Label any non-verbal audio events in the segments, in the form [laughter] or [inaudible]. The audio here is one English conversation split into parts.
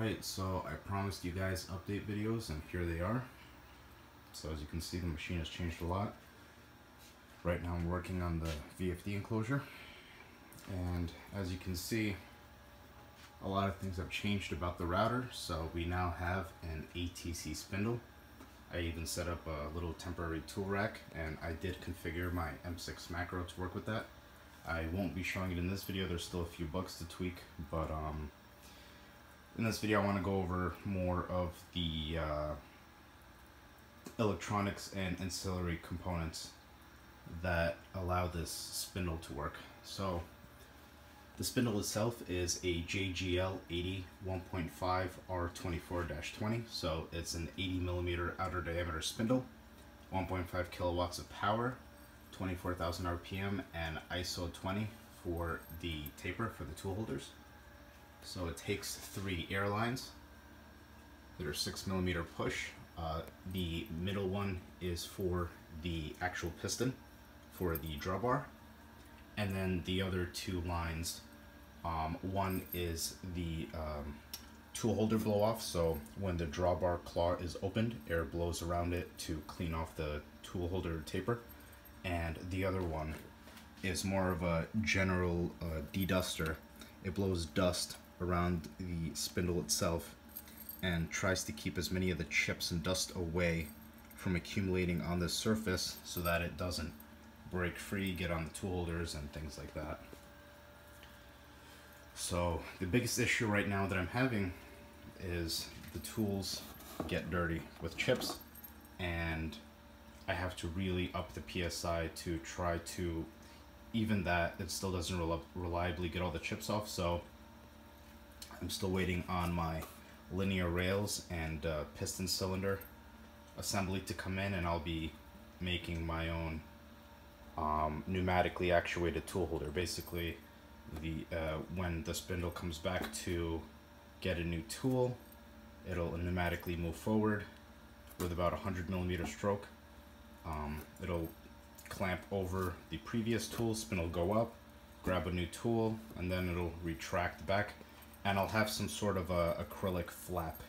Alright, so I promised you guys update videos and here they are. So as you can see the machine has changed a lot. Right now I'm working on the VFD enclosure and as you can see a lot of things have changed about the router so we now have an ATC spindle. I even set up a little temporary tool rack and I did configure my M6 macro to work with that. I won't be showing it in this video, there's still a few bugs to tweak, but um, in this video I want to go over more of the uh, electronics and ancillary components that allow this spindle to work. So the spindle itself is a JGL 80 1.5 R24-20 so it's an 80 millimeter outer diameter spindle 1.5 kilowatts of power 24,000 RPM and ISO 20 for the taper for the tool holders so it takes three air lines that are six millimeter push. Uh, the middle one is for the actual piston for the drawbar. And then the other two lines, um, one is the um, tool holder blow off. So when the drawbar claw is opened, air blows around it to clean off the tool holder taper. And the other one is more of a general uh, deduster. It blows dust around the spindle itself and tries to keep as many of the chips and dust away from accumulating on the surface so that it doesn't break free, get on the tool holders and things like that. So the biggest issue right now that I'm having is the tools get dirty with chips and I have to really up the PSI to try to even that it still doesn't reliably get all the chips off so I'm still waiting on my linear rails and uh, piston cylinder assembly to come in and I'll be making my own um, pneumatically actuated tool holder. Basically, the uh, when the spindle comes back to get a new tool, it'll pneumatically move forward with about a 100 millimeter stroke. Um, it'll clamp over the previous tool, spindle go up, grab a new tool, and then it'll retract back and I'll have some sort of a acrylic flap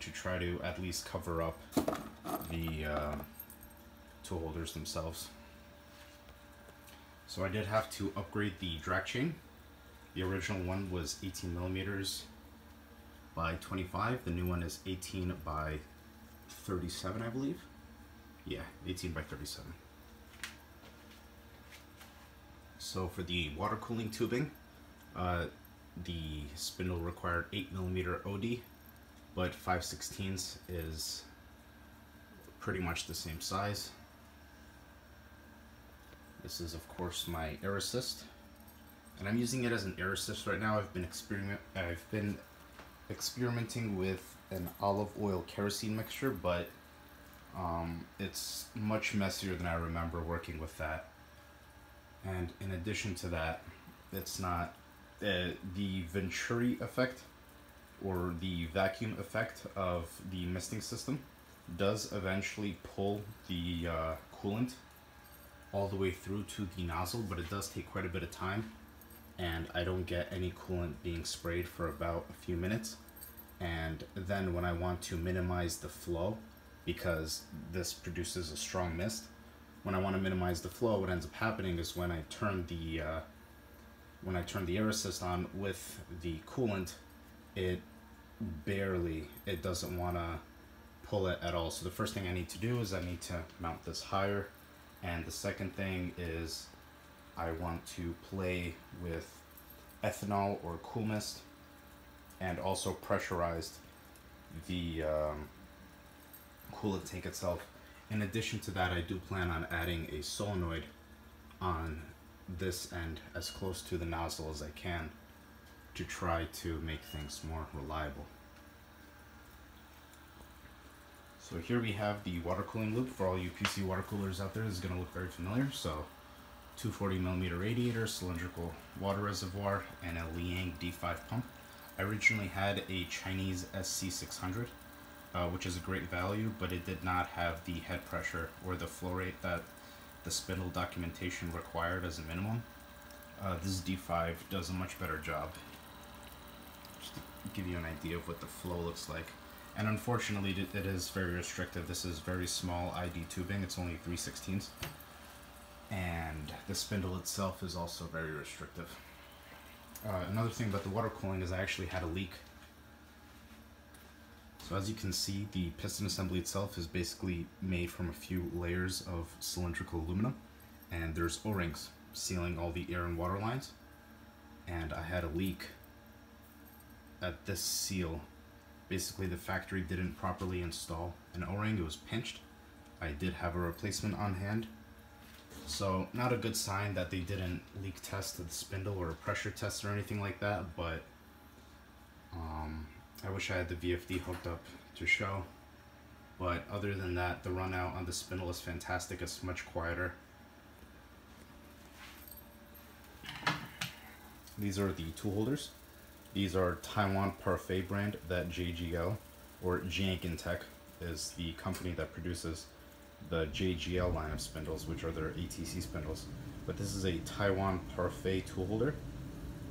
to try to at least cover up the uh, tool holders themselves. So I did have to upgrade the drag chain. The original one was 18 millimeters by 25. The new one is 18 by 37, I believe. Yeah, 18 by 37. So for the water cooling tubing, uh, the spindle required 8 millimeter OD, but 5 16ths is pretty much the same size. This is of course my air assist, and I'm using it as an air assist right now. I've been experiment I've been experimenting with an olive oil kerosene mixture, but um, it's much messier than I remember working with that. And in addition to that, it's not uh, the Venturi effect or the vacuum effect of the misting system does eventually pull the uh, coolant all the way through to the nozzle, but it does take quite a bit of time and I don't get any coolant being sprayed for about a few minutes. And then when I want to minimize the flow, because this produces a strong mist, when I want to minimize the flow, what ends up happening is when I turn the uh, when I turn the air assist on with the coolant, it barely, it doesn't want to pull it at all. So the first thing I need to do is I need to mount this higher. And the second thing is I want to play with ethanol or cool mist and also pressurized the um, coolant tank itself. In addition to that, I do plan on adding a solenoid on this end as close to the nozzle as I can to try to make things more reliable. So here we have the water cooling loop. For all you PC water coolers out there, this is going to look very familiar. So 240 millimeter radiator, cylindrical water reservoir, and a Laing D5 pump. I originally had a Chinese SC600, uh, which is a great value, but it did not have the head pressure or the flow rate that the spindle documentation required as a minimum. Uh, this D5 does a much better job. Just to give you an idea of what the flow looks like. And unfortunately, it- is very restrictive. This is very small ID tubing. It's only 3 16ths. And the spindle itself is also very restrictive. Uh, another thing about the water cooling is I actually had a leak. So as you can see, the piston assembly itself is basically made from a few layers of cylindrical aluminum. And there's O-rings sealing all the air and water lines. And I had a leak at this seal. Basically, the factory didn't properly install an O-ring. It was pinched. I did have a replacement on hand. So, not a good sign that they didn't leak test the spindle or a pressure test or anything like that, but um, I wish I had the VFD hooked up to show. But other than that, the run out on the spindle is fantastic. It's much quieter. These are the tool holders. These are Taiwan Parfaite brand that JGL or Jankin Tech is the company that produces the JGL line of spindles, which are their ATC spindles. But this is a Taiwan Parfaite tool holder.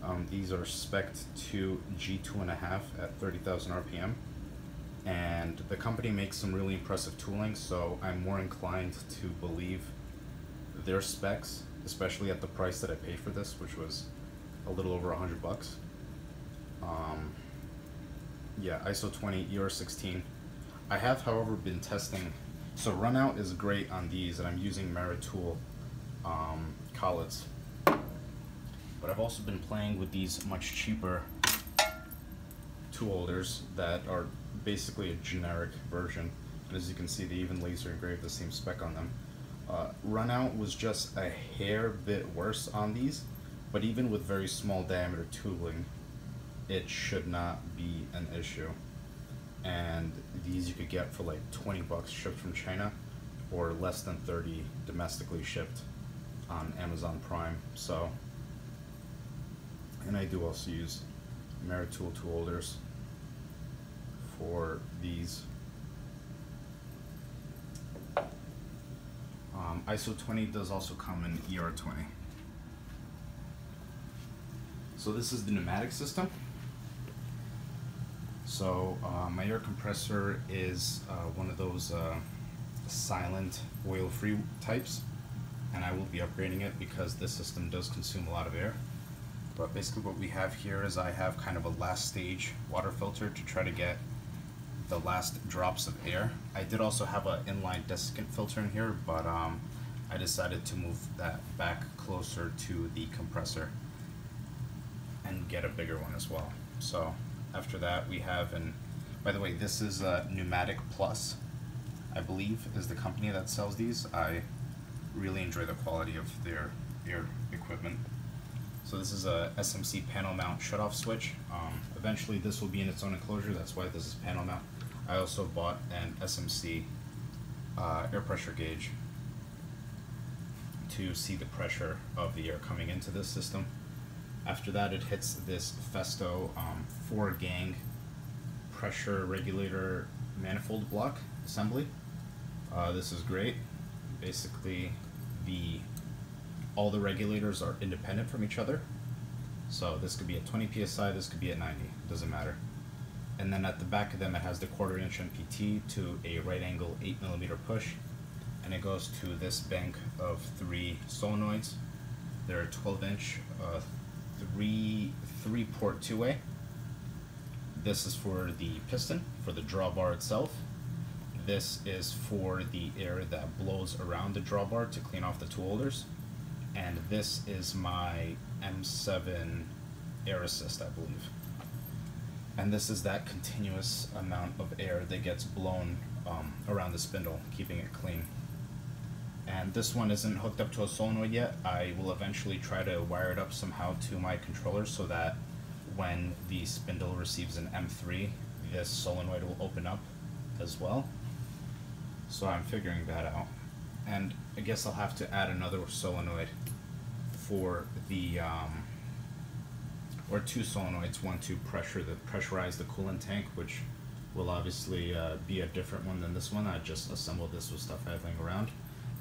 Um, these are spec'd to G2.5 at 30,000 RPM. And the company makes some really impressive tooling, so I'm more inclined to believe their specs, especially at the price that I paid for this, which was a little over 100 bucks. Um, yeah, ISO 20, ER 16. I have, however, been testing. So runout is great on these, and I'm using Maritool um, collets. But I've also been playing with these much cheaper tool holders that are basically a generic version. And as you can see, they even laser engrave the same spec on them. Uh, runout was just a hair bit worse on these, but even with very small diameter tooling, it should not be an issue. And these you could get for like 20 bucks shipped from China or less than 30 domestically shipped on Amazon Prime. So, and I do also use Maritool tool holders for these. Um, ISO 20 does also come in ER 20. So this is the pneumatic system. So uh, my air compressor is uh, one of those uh, silent oil-free types, and I will be upgrading it because this system does consume a lot of air. But basically what we have here is I have kind of a last stage water filter to try to get the last drops of air. I did also have an inline desiccant filter in here, but um, I decided to move that back closer to the compressor and get a bigger one as well. So after that we have an, by the way, this is a Pneumatic Plus, I believe is the company that sells these. I really enjoy the quality of their air equipment. So this is a SMC panel mount shutoff switch. Um, eventually this will be in its own enclosure, that's why this is panel mount. I also bought an SMC uh, air pressure gauge to see the pressure of the air coming into this system. After that it hits this Festo um, 4 gang pressure regulator manifold block assembly. Uh, this is great. Basically the all the regulators are independent from each other. So this could be at 20 psi, this could be at 90, doesn't matter. And then at the back of them it has the quarter inch MPT to a right angle 8 millimeter push. And it goes to this bank of three solenoids. They're 12 inch, uh, three, three port two way. This is for the piston, for the drawbar itself. This is for the air that blows around the drawbar to clean off the tool holders and this is my M7 air assist, I believe. And this is that continuous amount of air that gets blown um, around the spindle, keeping it clean. And this one isn't hooked up to a solenoid yet. I will eventually try to wire it up somehow to my controller so that when the spindle receives an M3, this solenoid will open up as well. So I'm figuring that out and I guess I'll have to add another solenoid for the um, or two solenoids, one to pressure the pressurize the coolant tank, which will obviously uh, be a different one than this one. I just assembled this with stuff I have laying around,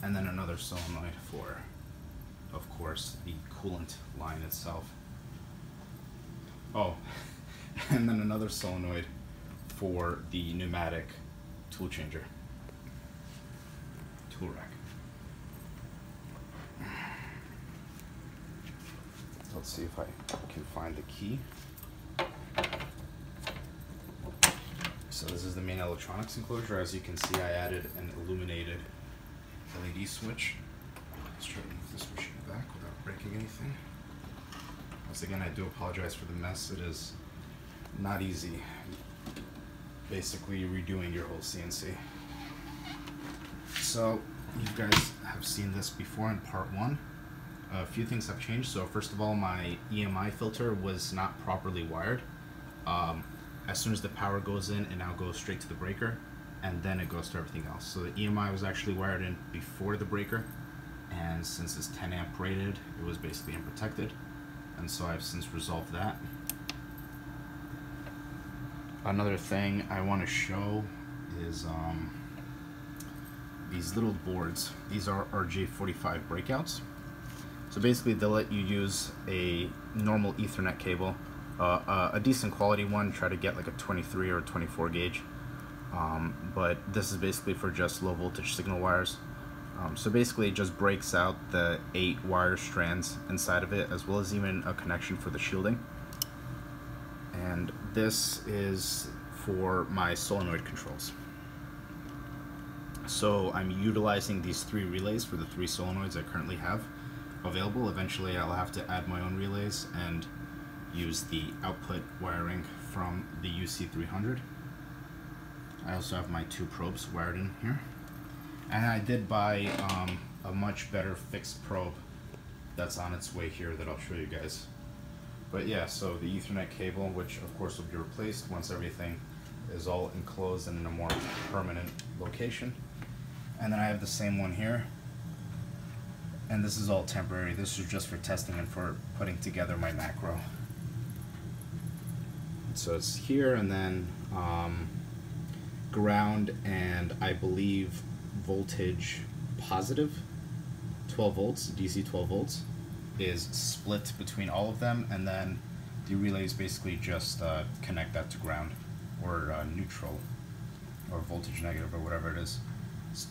and then another solenoid for, of course, the coolant line itself. Oh, [laughs] and then another solenoid for the pneumatic tool changer, tool rack. Let's see if I can find the key. So this is the main electronics enclosure. As you can see, I added an illuminated LED switch. Let's try to move this machine back without breaking anything. Once again, I do apologize for the mess. It is not easy basically redoing your whole CNC. So you guys have seen this before in part one. A few things have changed. So first of all, my EMI filter was not properly wired. Um, as soon as the power goes in, it now goes straight to the breaker and then it goes to everything else. So the EMI was actually wired in before the breaker and since it's 10 amp rated, it was basically unprotected. And so I've since resolved that. Another thing I want to show is um, these little boards. These are RJ45 breakouts. So basically they'll let you use a normal ethernet cable, uh, uh, a decent quality one, try to get like a 23 or a 24 gauge. Um, but this is basically for just low voltage signal wires. Um, so basically it just breaks out the eight wire strands inside of it as well as even a connection for the shielding. And this is for my solenoid controls. So I'm utilizing these three relays for the three solenoids I currently have available. Eventually I'll have to add my own relays and use the output wiring from the UC300. I also have my two probes wired in here. And I did buy um, a much better fixed probe that's on its way here that I'll show you guys. But yeah, so the Ethernet cable, which of course will be replaced once everything is all enclosed and in a more permanent location. And then I have the same one here and this is all temporary. This is just for testing and for putting together my macro. So it's here and then um, ground and I believe voltage positive 12 volts, DC 12 volts is split between all of them and then the relays basically just uh, connect that to ground or uh, neutral or voltage negative or whatever it is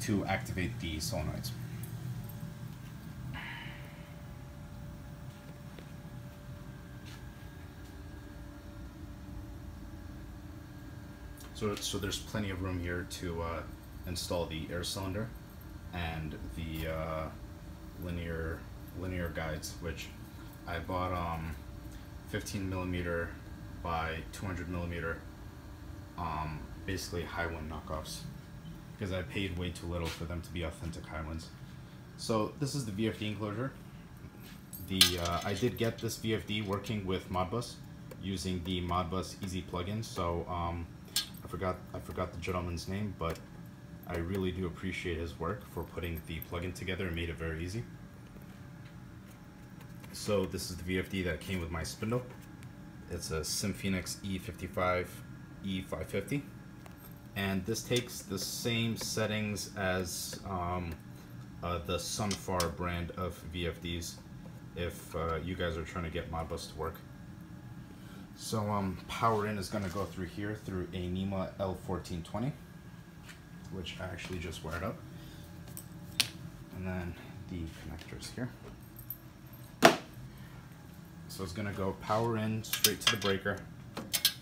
to activate the solenoids. So, so there's plenty of room here to uh, install the air cylinder and the uh, linear linear guides, which I bought um, 15 millimeter by 200 millimeter, um, basically Hiwin knockoffs, because I paid way too little for them to be authentic Hiwins. So this is the VFD enclosure. The uh, I did get this VFD working with Modbus using the Modbus Easy plugin. So um, forgot I forgot the gentleman's name, but I really do appreciate his work for putting the plugin together and made it very easy. So this is the VFD that came with my spindle. It's a Simphoenix E55 E550 and this takes the same settings as um, uh, the Sunfar brand of VFDs if uh, you guys are trying to get Modbus to work. So um, power in is going to go through here through a NEMA L1420, which I actually just wired up. And then the connectors here. So it's going to go power in straight to the breaker.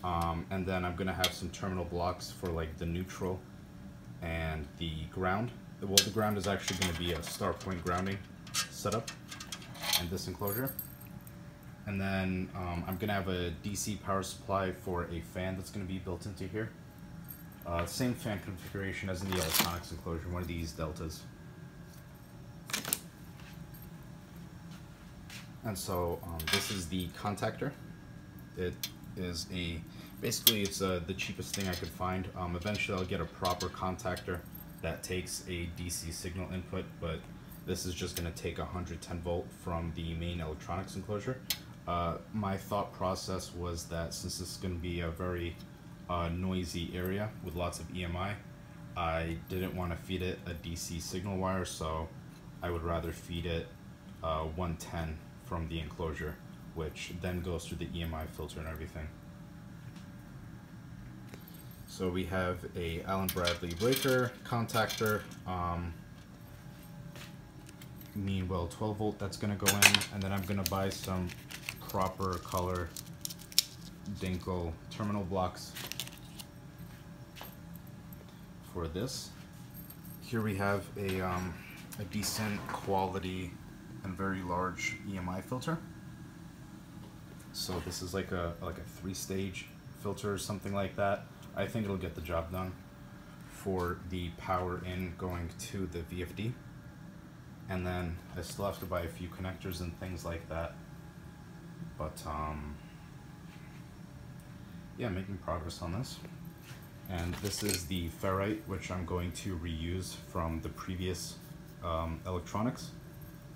Um, and then I'm going to have some terminal blocks for like the neutral and the ground. Well, the ground is actually going to be a star point grounding setup and this enclosure. And then um, I'm gonna have a DC power supply for a fan that's gonna be built into here. Uh, same fan configuration as in the electronics enclosure, one of these deltas. And so um, this is the contactor. It is a, basically it's uh, the cheapest thing I could find. Um, eventually I'll get a proper contactor that takes a DC signal input, but this is just gonna take 110 volt from the main electronics enclosure. Uh, my thought process was that since this is going to be a very uh, noisy area with lots of EMI, I didn't want to feed it a DC signal wire, so I would rather feed it uh, 110 from the enclosure, which then goes through the EMI filter and everything. So we have a Allen Bradley breaker, contactor, um, Meanwell 12 volt that's gonna go in, and then I'm gonna buy some proper color Dinko terminal blocks for this. Here we have a, um, a decent quality and very large EMI filter. So this is like a like a three stage filter or something like that. I think it'll get the job done for the power in going to the VFD. And then I still have to buy a few connectors and things like that. But um, yeah, making progress on this. And this is the ferrite, which I'm going to reuse from the previous um, electronics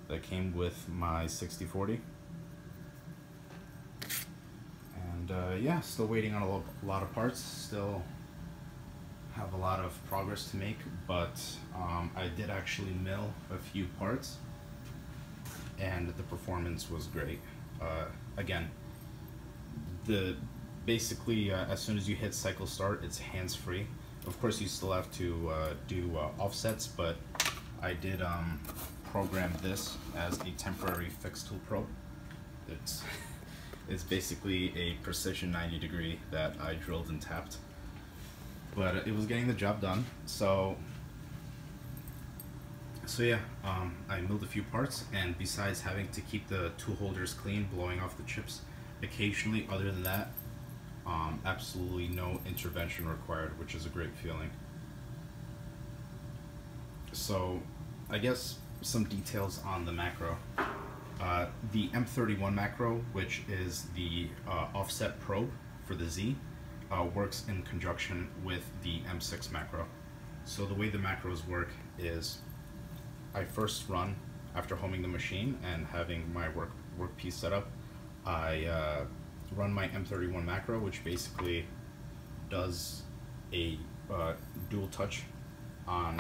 that came with my 6040. And uh, yeah, still waiting on a lot of parts. Still have a lot of progress to make, but um, I did actually mill a few parts, and the performance was great. Uh, again, the basically uh, as soon as you hit cycle start, it's hands free. Of course, you still have to uh, do uh, offsets, but I did um, program this as a temporary fixed tool probe. It's it's basically a precision 90 degree that I drilled and tapped. But it was getting the job done. So so yeah, um, I milled a few parts, and besides having to keep the tool holders clean, blowing off the chips occasionally, other than that, um, absolutely no intervention required, which is a great feeling. So, I guess some details on the macro. Uh, the M31 macro, which is the uh, offset probe for the Z, uh, works in conjunction with the M6 macro. So the way the macros work is I first run after homing the machine and having my work workpiece set up. I uh, run my M31 macro, which basically does a uh, dual touch on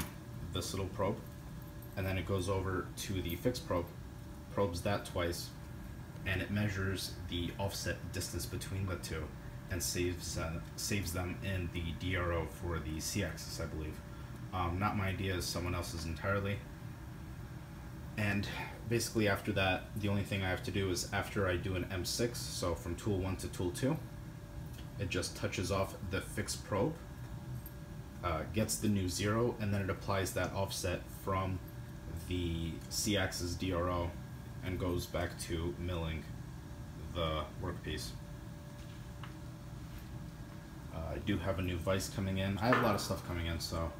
this little probe, and then it goes over to the fixed probe, probes that twice, and it measures the offset distance between the two, and saves uh, saves them in the DRO for the C-axis, I believe. Um, not my idea, someone else's entirely. And basically after that, the only thing I have to do is after I do an M6, so from tool 1 to tool 2, it just touches off the fixed probe, uh, gets the new zero, and then it applies that offset from the C-axis DRO and goes back to milling the workpiece. Uh, I do have a new vise coming in. I have a lot of stuff coming in, so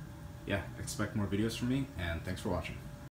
yeah, expect more videos from me, and thanks for watching.